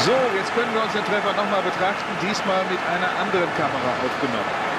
So, jetzt können wir uns den Treffer nochmal betrachten, diesmal mit einer anderen Kamera aufgenommen.